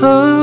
hurt.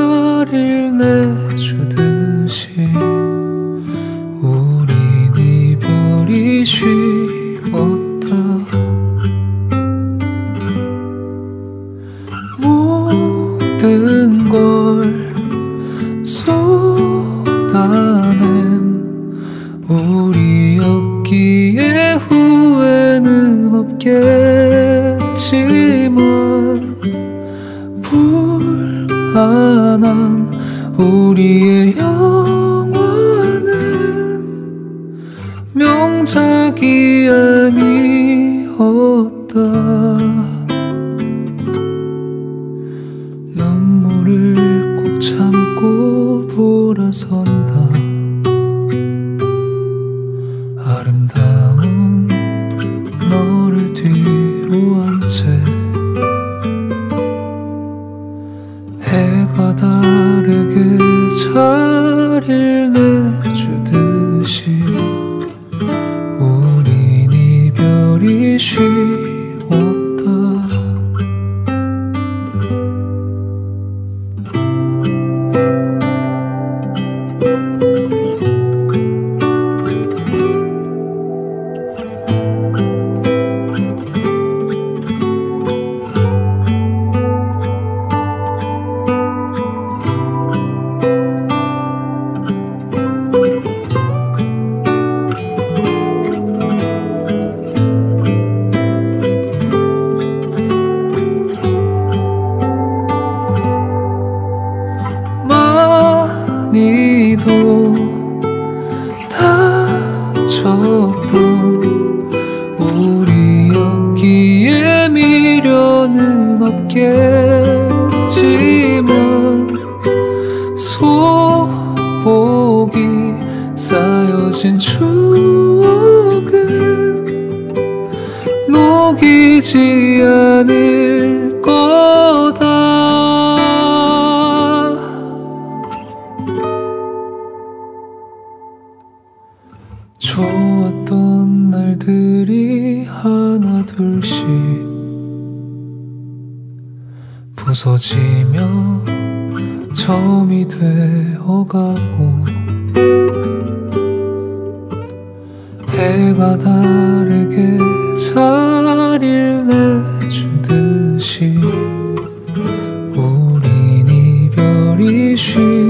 밤이도 다쳤던 우리였기에 미련은 없겠지만 소복이 쌓여진 추억은 녹이지 않을 부서지며 처음이 되어가고 해가 달에게 자리를 내주듯이 우린 이별이 쉬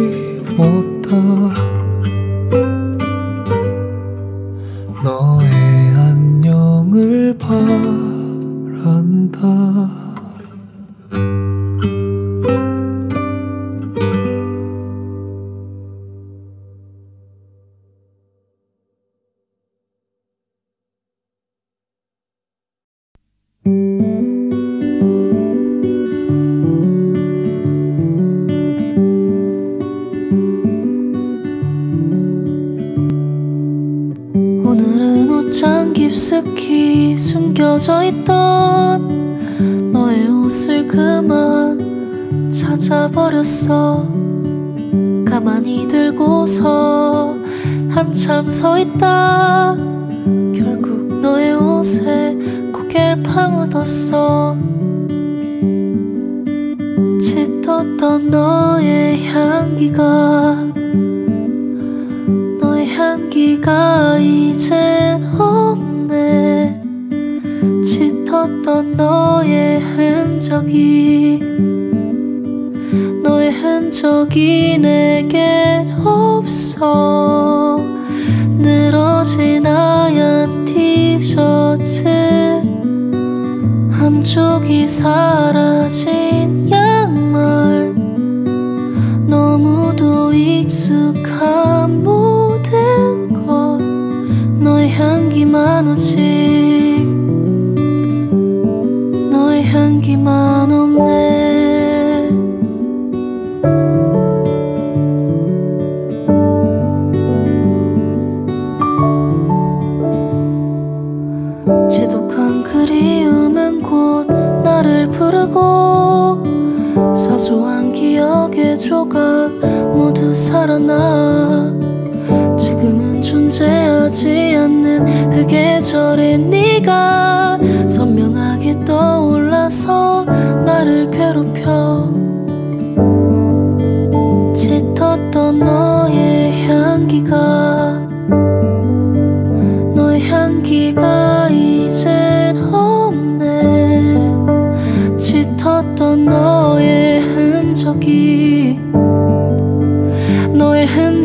가만히 들고서 한참 서 있다. 결국 너의 옷에 고개를 파묻었어. 짙었던 너의 향기가 너의 향기가 이젠 없네. 짙었던 너의 흔적이 적이 내겐 없어. 늘어진 하얀 티셔츠. 한쪽이 사라진 양말 살아나? 지금은 존재하지 않는 그 계절의 네가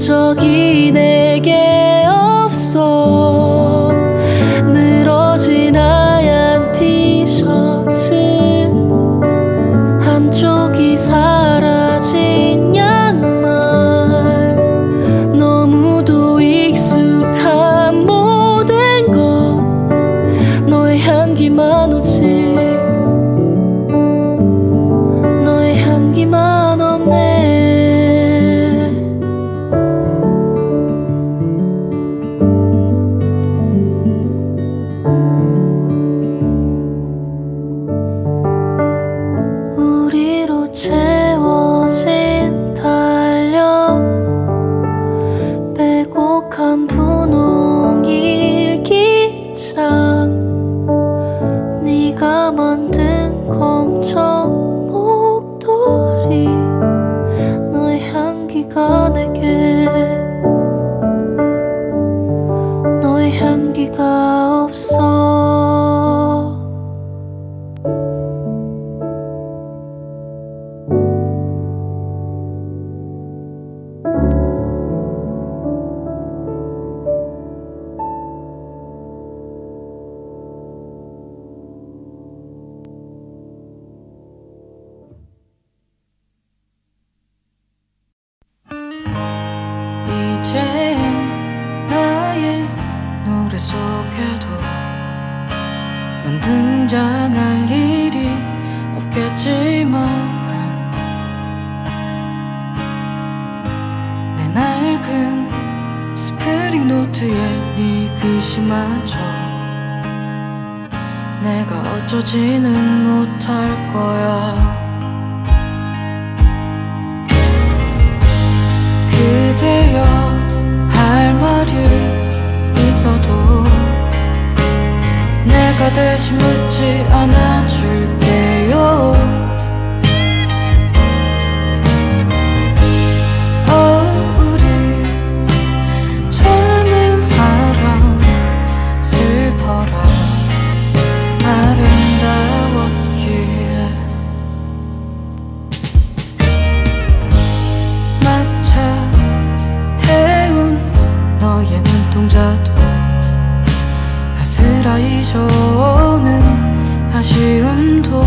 흔적이 내 스프링 노트에 네 글씨마저. 내가 어쩌지는 못할 거야. 그대여 할 말이 있어도 내가 대신 묻지 않아 줄게요 다 잊어오는 아쉬움도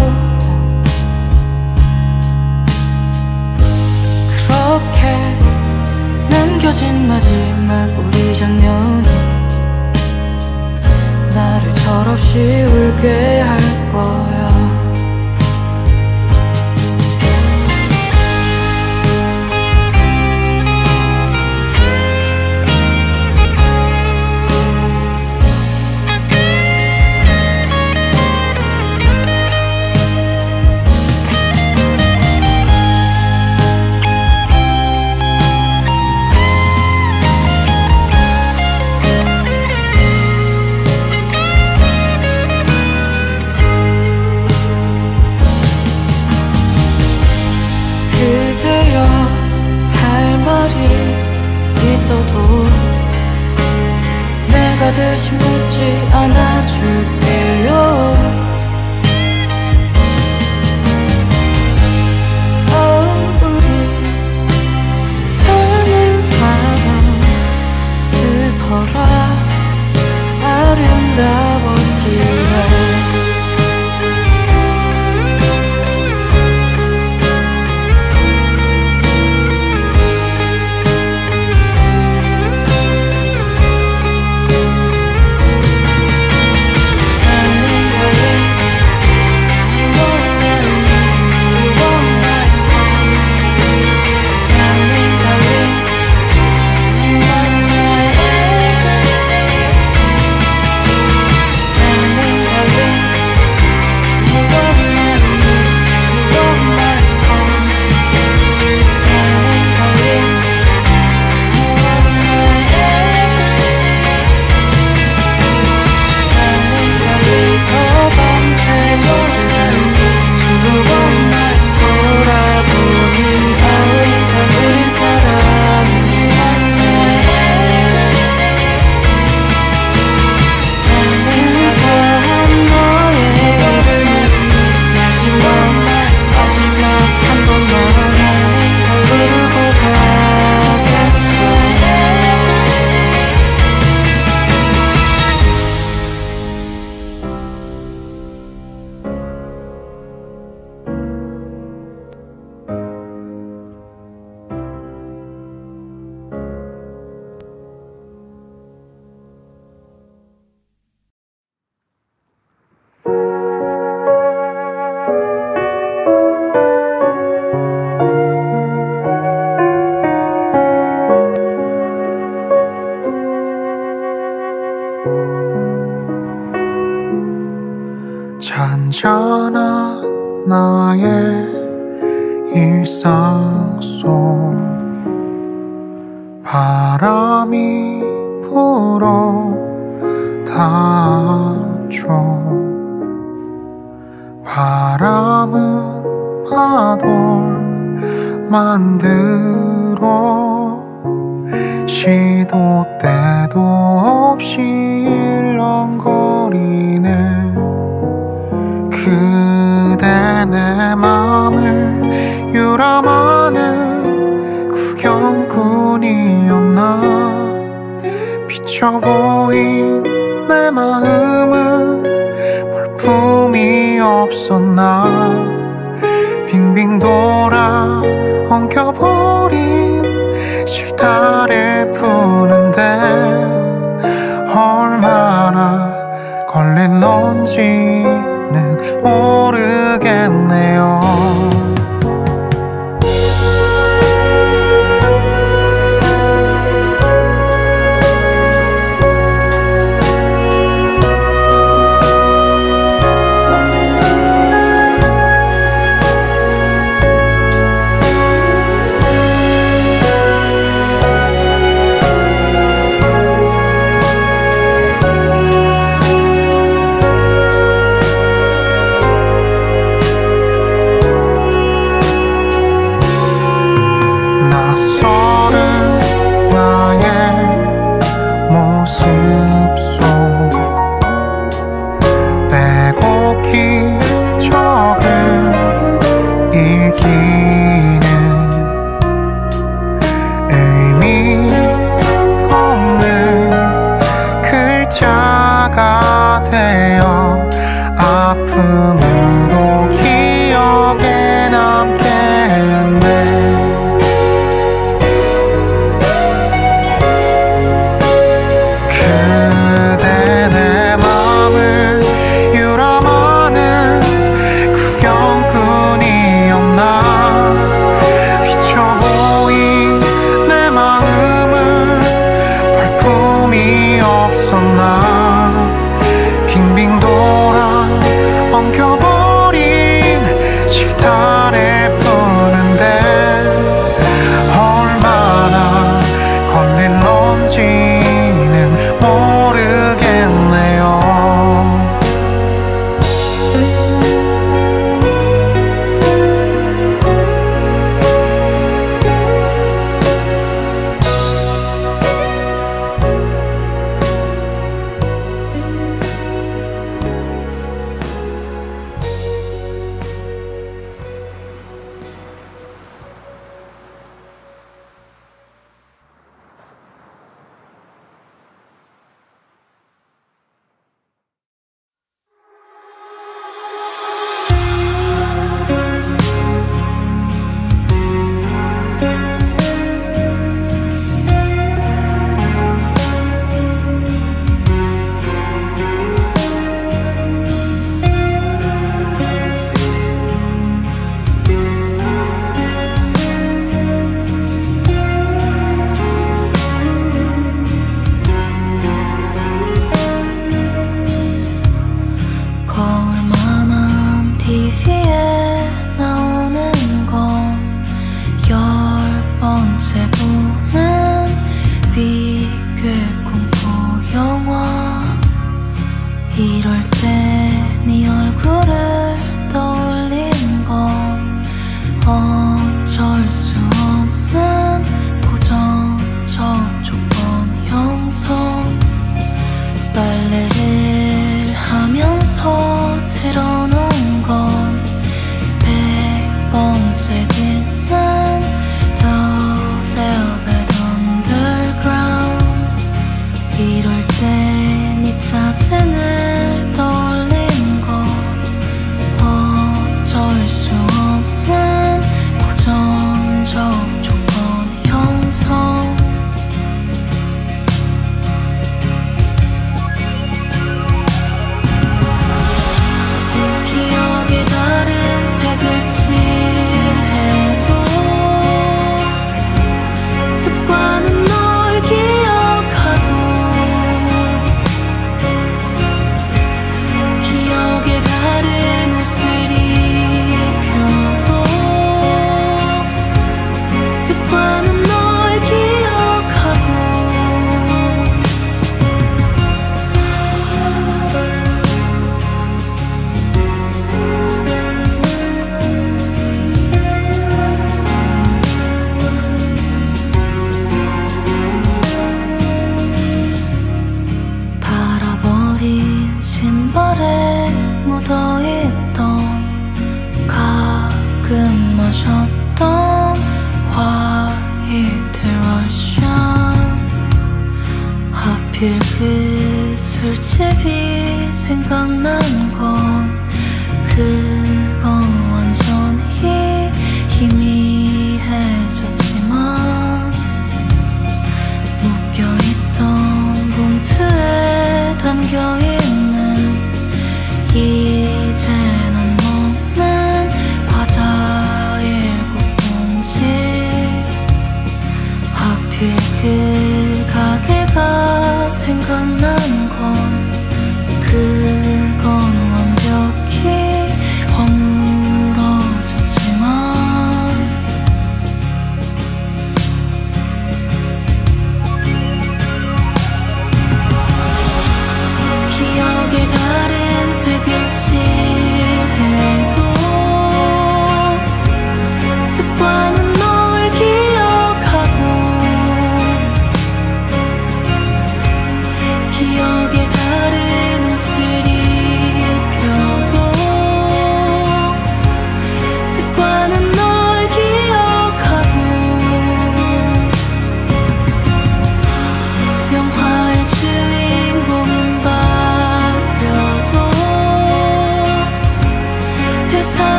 그렇게 남겨진 마지막 우리 작년이 나를 철없이 울게 할 것. 말이 있어도 내가 대신 묻지 않아줄게요. 아, 아름다워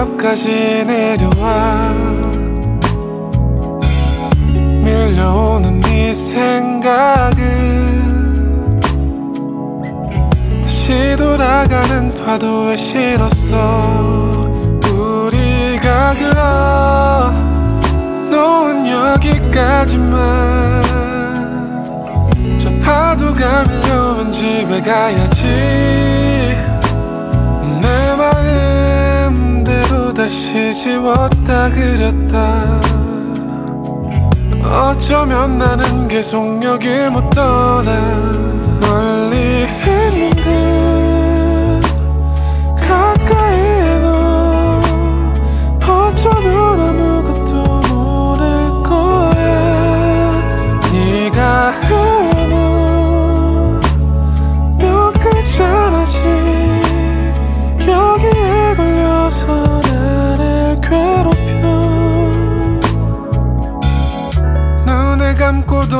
바닥까지 내려와. 밀려오는 네 생각은 다시 돌아가는 파도에 실었어. 우리가 그어놓은 여기까지만. 저 파도가 밀려오면 집에 가야지. 다시 지웠다 그렸다. 어쩌면 나는 계속 여길 못 떠나. 멀리 듯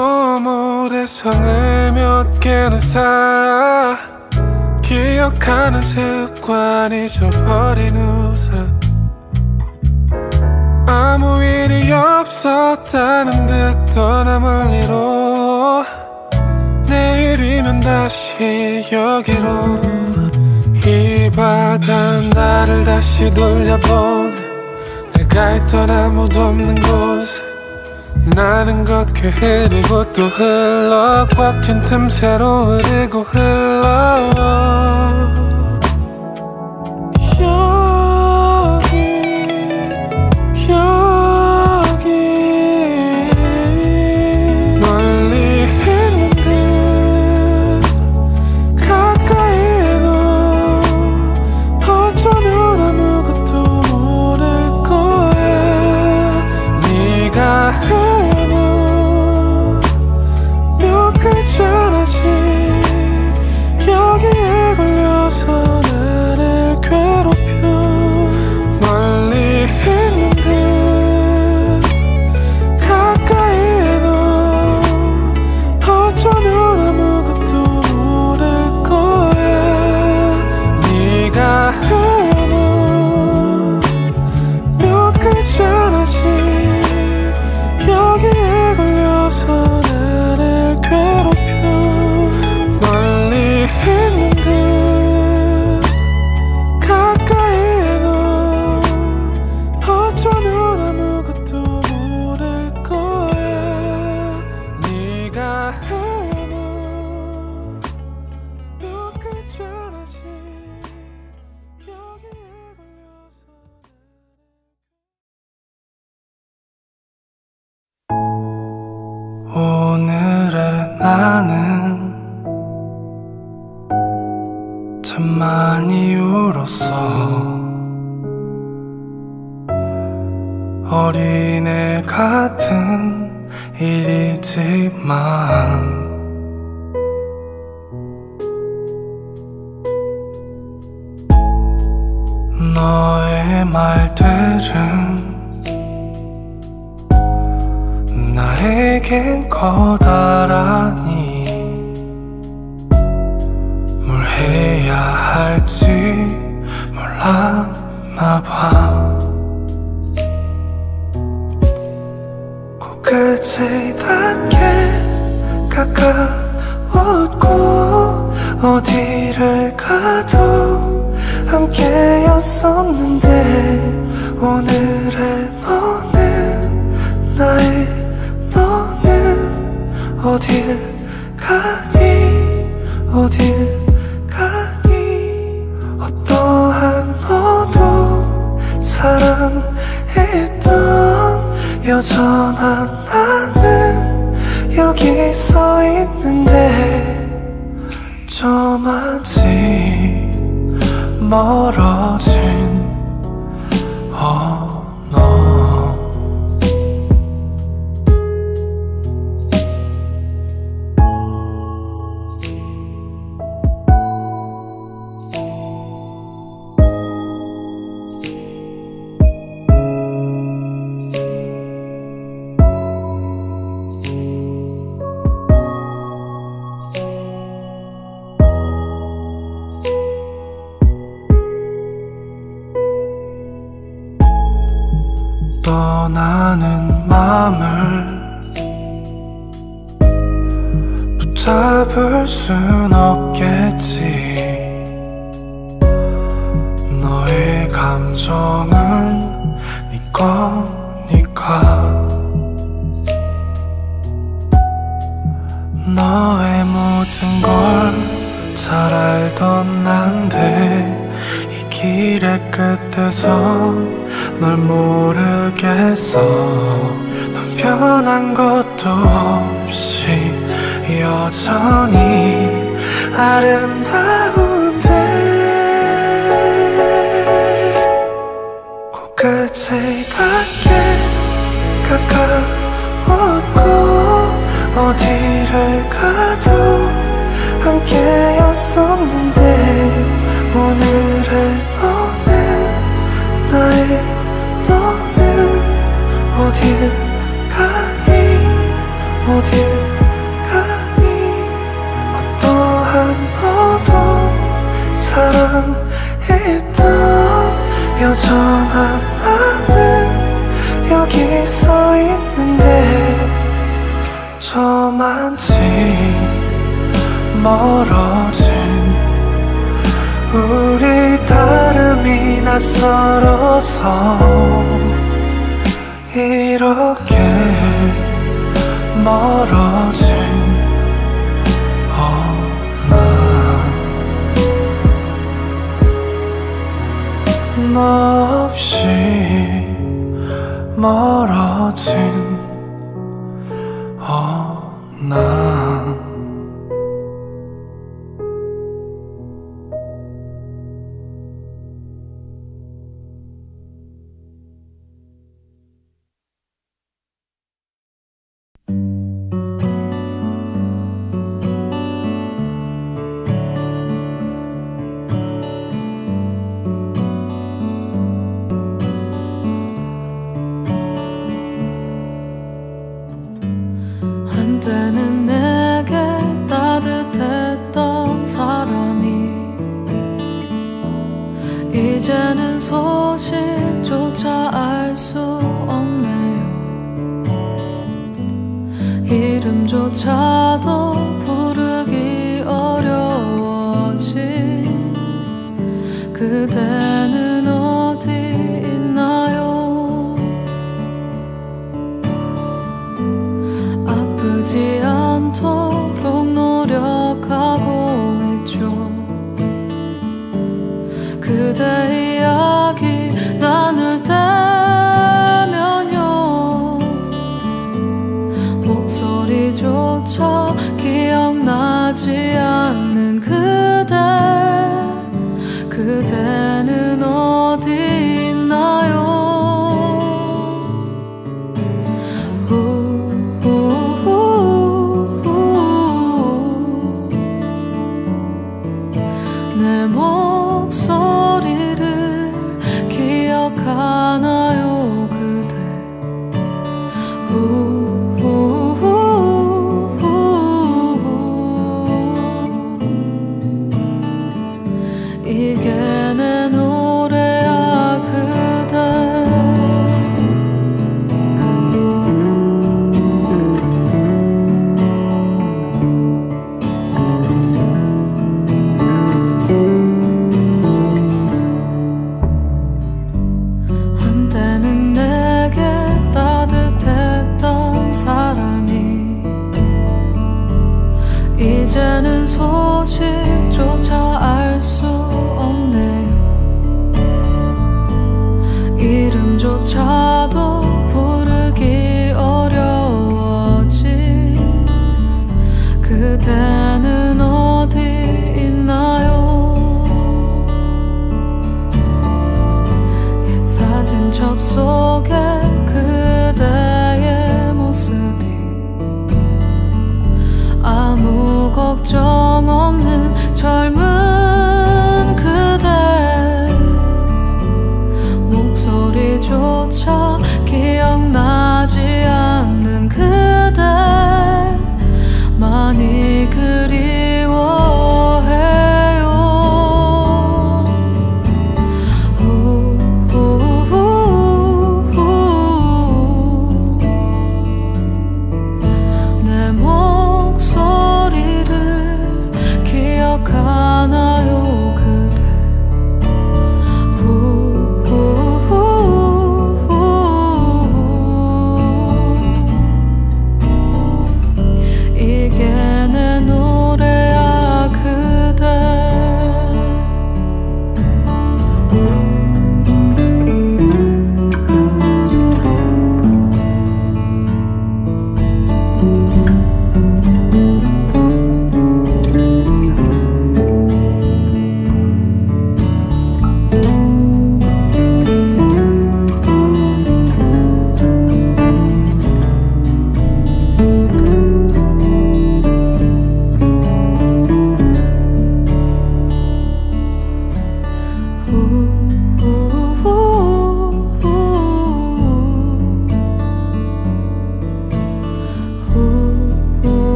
감고도 모래성을 몇 개는 쌓아 기억하는 습관 잊어버린 우산. 아무 일이 없었다는 듯 떠나 멀리로 내일이면 다시 여기로 이 바다 나를 다시 돌려보내. 내가 있던 아무도 없는 곳에 나는 그렇게 흐리고 또 흘러 꽉찬 틈새로 흐르고 흘러 같은 일이지만 너의 말들은 나에겐 커다라니 뭘 해야 할지 몰랐나 봐 닿게 가까웠고 어디를 가도 함께였었는데 오늘의 너는 나의 너는 어딜 가니? 어딜 가니? 어떠한 너도 사랑했던 여전한 나는 여기 서 있는데 저마치 멀어진 잡을 순 없겠지. 너의 감정은 네 거니까 네 너의 모든 걸 잘 알던 난데 이 길의 끝에서 널 모르겠어. 넌 변한 것도 없이 여전히 아름다운데 코끝에 밖에 가까웠고 어디를 가도 함께였었는데 오늘의 너는 나의 너는 어딜 가니? 어딜 사랑이 있던 여전한 나는 여기 서 있는데 저만치 멀어진 우리 다름이 낯설어서 이렇게 멀어진 한없이 멀어진 어느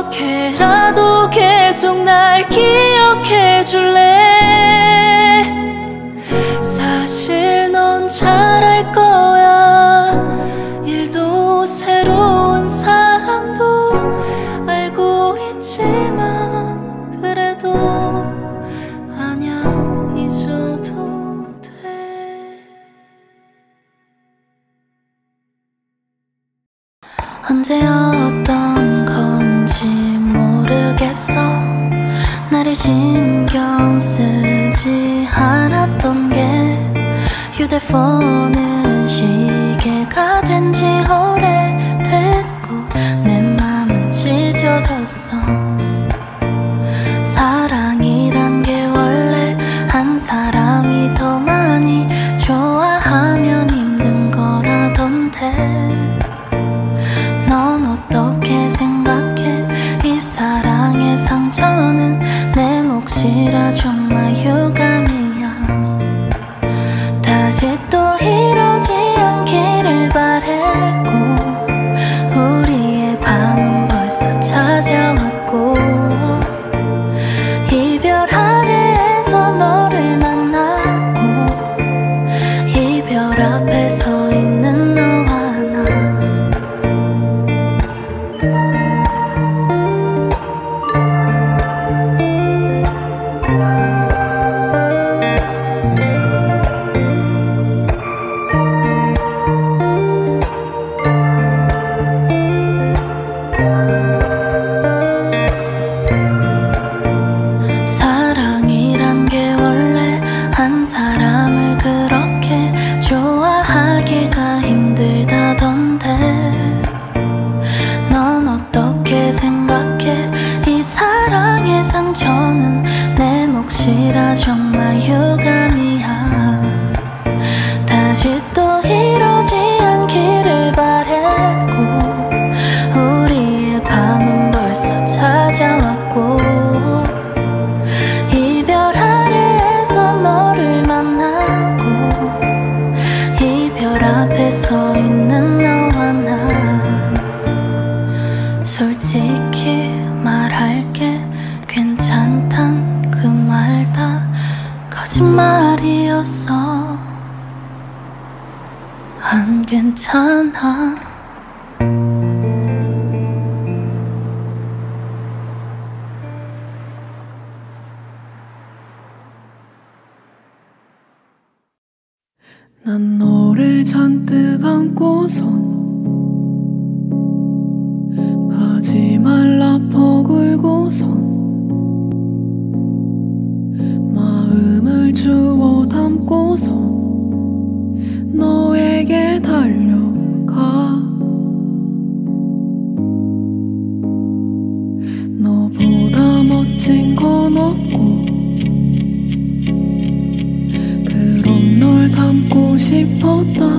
어떻게라도 계속 날 기억해 줄래? fall 퍼굴고선 가지 말라 퍼굴고선 마음을 주워 담고선 너에게 달려가. 너보다 멋진 건 없고 그런 널 담고 싶었던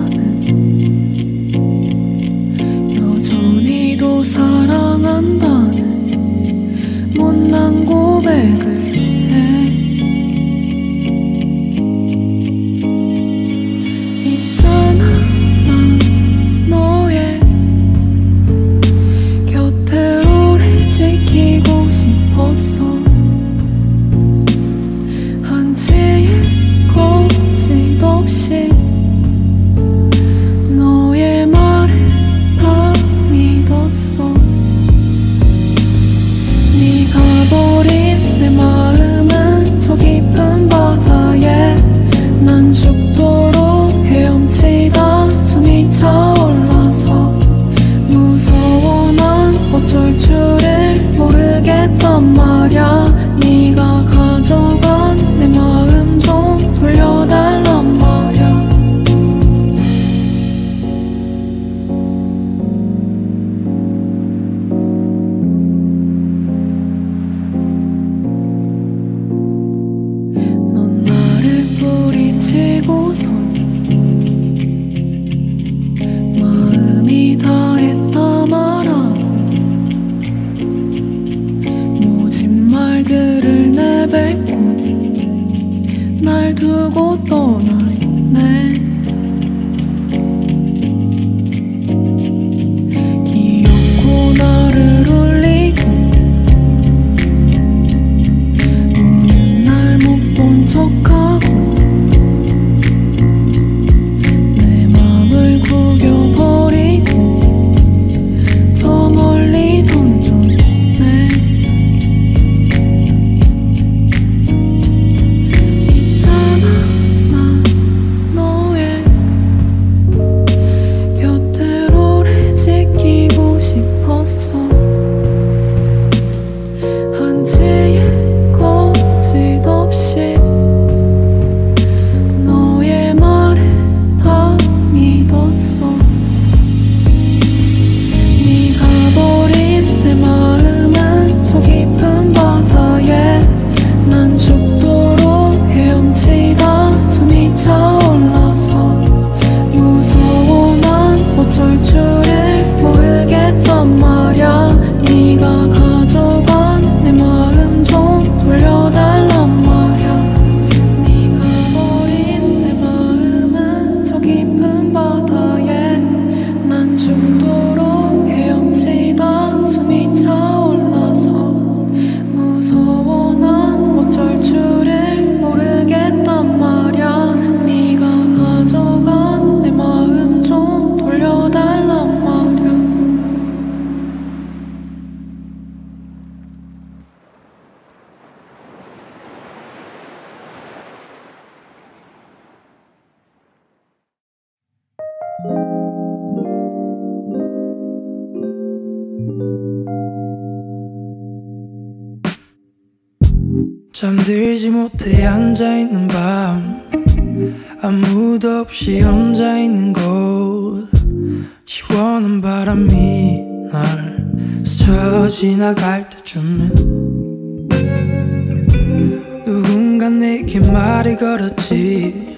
如果。 잠들지 못해 앉아있는 밤. 아무도 없이 혼자 있는 곳. 시원한 바람이 날 스쳐 지나갈 때쯤엔 누군가 내게 말을 걸었지.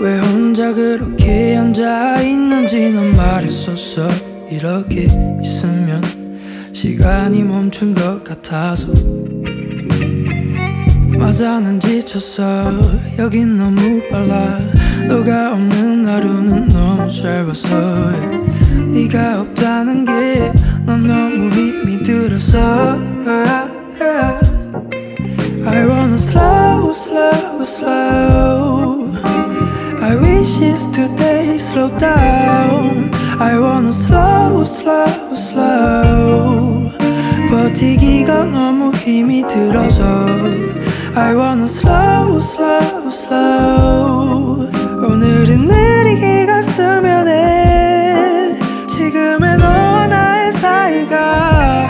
왜 혼자 그렇게 앉아있는지 넌 말했었어. 이렇게 있으면 시간이 멈춘 것 같아서 맞아 난 지쳤어 여긴 너무 빨라 너가 없는 하루는 너무 짧아서 네가 없다는 게 난 너무 힘이 들어서 I wanna slow slow slow I wish it's today slow down I wanna slow slow slow 버티기가 너무 힘이 들어서 I wanna slow slow slow. 오늘은 느리게 갔으면 해 지금의 너와 나의 사이가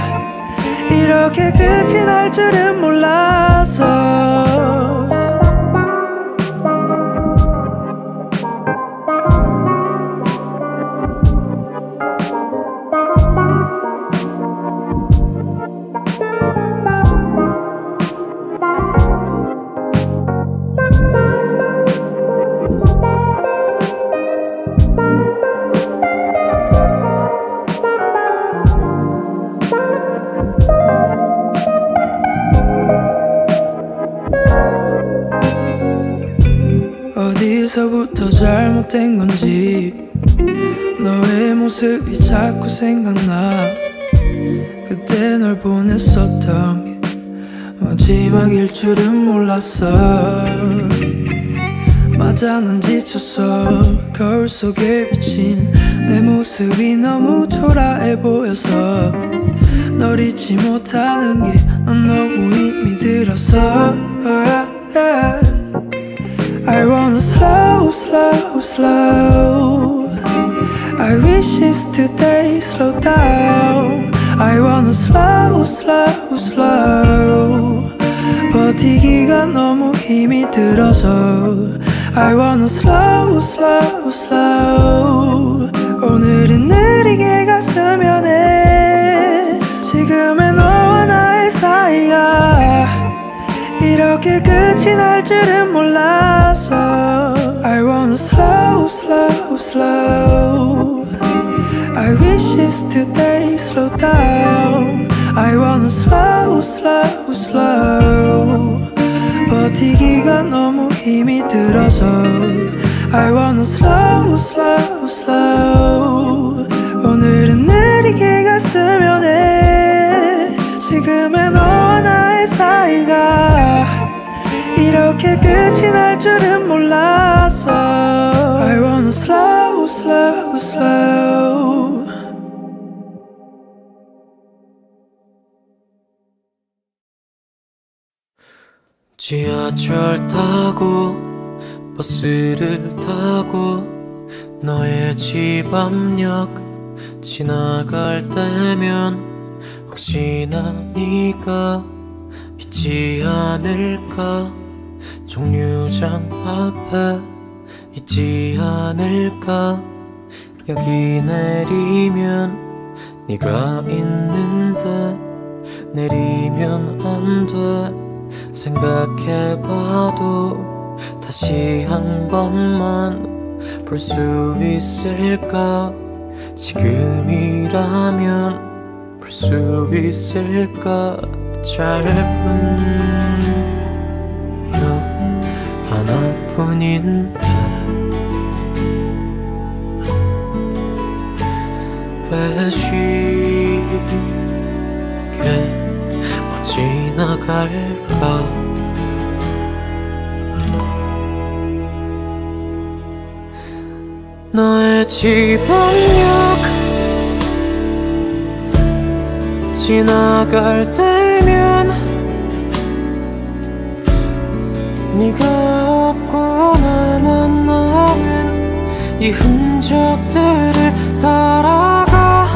이렇게 끝이 날 줄은 몰랐어 자꾸 생각나. 그때 널 보냈었던 게 마지막일 줄은 몰랐어. 맞아 난 지쳤어. 거울 속에 비친 내 모습이 너무 초라해 보여서 널 잊지 못하는 게 난 너무 힘이 들었어. I wanna slow, slow, slow. I wish it's today, slow down. I wanna slow, slow, slow. 버티기가 너무 힘이 들어서. I wanna slow, slow, slow. 오늘은 느리게 갔으면 해. 지금의 너와 나의 사이가. 이렇게 끝이 날 줄은 몰랐어 I wanna slow, slow, slow today, slow down I wanna slow, slow, slow 버티기가 너무 힘이 들어서 I wanna slow, slow, 지하철 타고 버스를 타고 너의 집 앞역 지나갈 때면 혹시나 네가 있지 않을까? 종류장 앞에 있지 않을까? 여기 내리면 네가 있는데 내리면 안돼 생각해봐도 다시 한 번만 볼 수 있을까? 지금이라면 볼 수 있을까? 짧은 역 하나뿐인데 왜 쉽게 못 지나갈까 너의 집 앞역 지나갈 때면 네가 없고 나만 남은 이 흔적들을 따라가.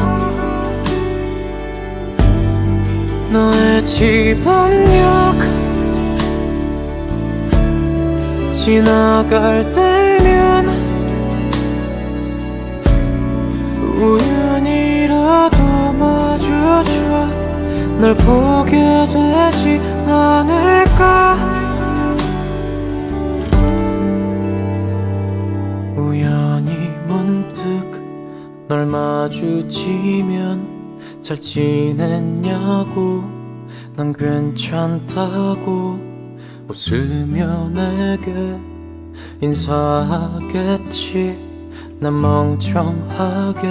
너의 집 앞역 지나갈 때면 우연이라도 마주쳐 널 보게 되지 않을까? 우연히 문득 널 마주치면 잘 지냈냐고. 난 괜찮다고 웃으며 내게 인사하겠지. 난 멍청하게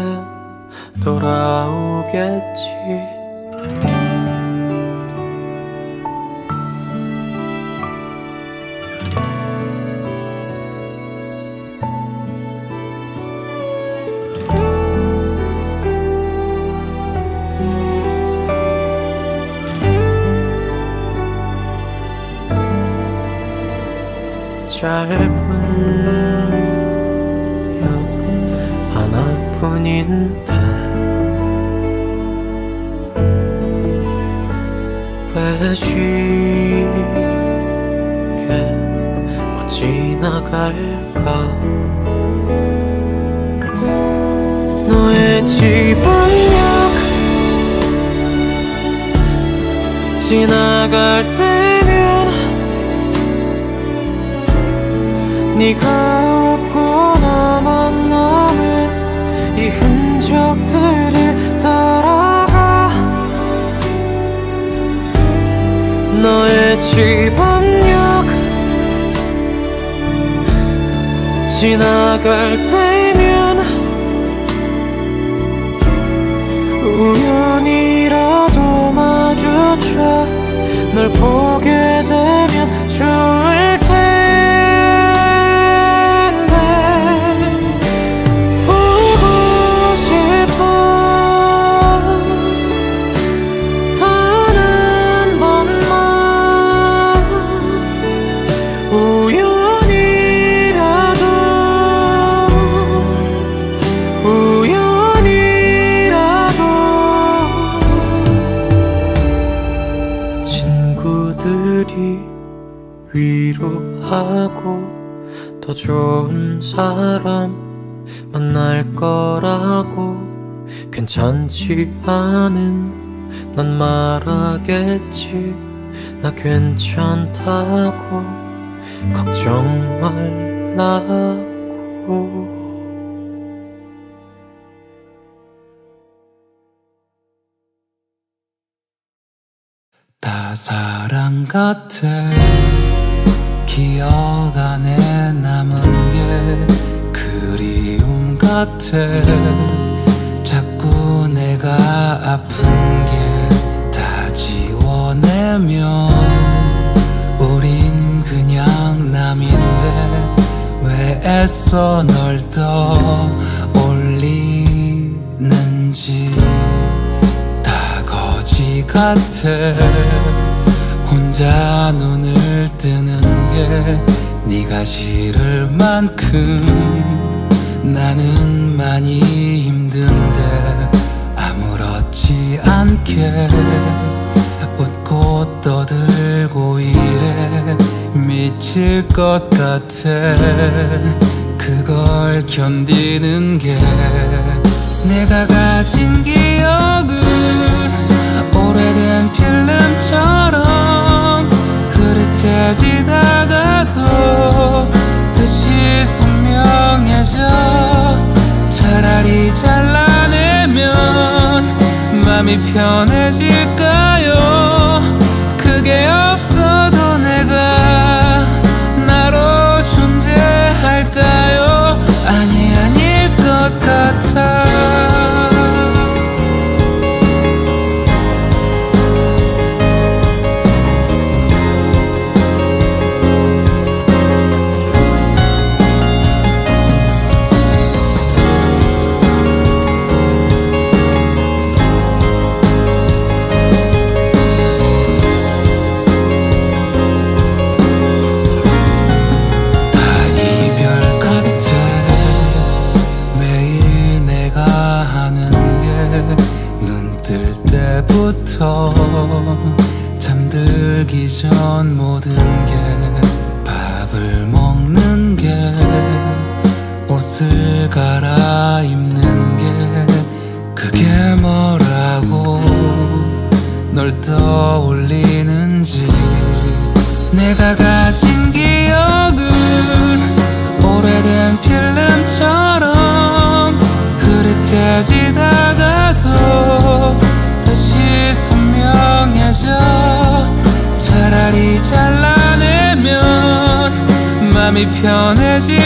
돌아오겠지 나갈 때면 네가 없고 나만 남은 이 흔적들을 따라가. 너의 집 앞역 지나갈 때면 우연이라도 마주쳐 널 보게 되면 좋 괜찮지 않은 난 말하겠지. 나 괜찮다고 걱정 말라고. 다 사랑 같아. 기억 안에 남은 게 그리움 같아 내가 아픈 게 다 지워내면 우린 그냥 남인데 왜 애써 널 떠올리는지 다 거지 같아. 혼자 눈을 뜨는 게 네가 싫을 만큼 나는 많이 힘든데 않게 웃고 떠들고 이래 미칠 것 같아. 그걸 견디는 게 내가 가진 기억은 오래된 필름처럼 흐릿해지다가도 다시 선명해져 차라리 잘라내면 맘이 편해질까요? 그게 없어도 내가 나로 존재할까요? 아니 아닐 것 같아 맘이 편해질까요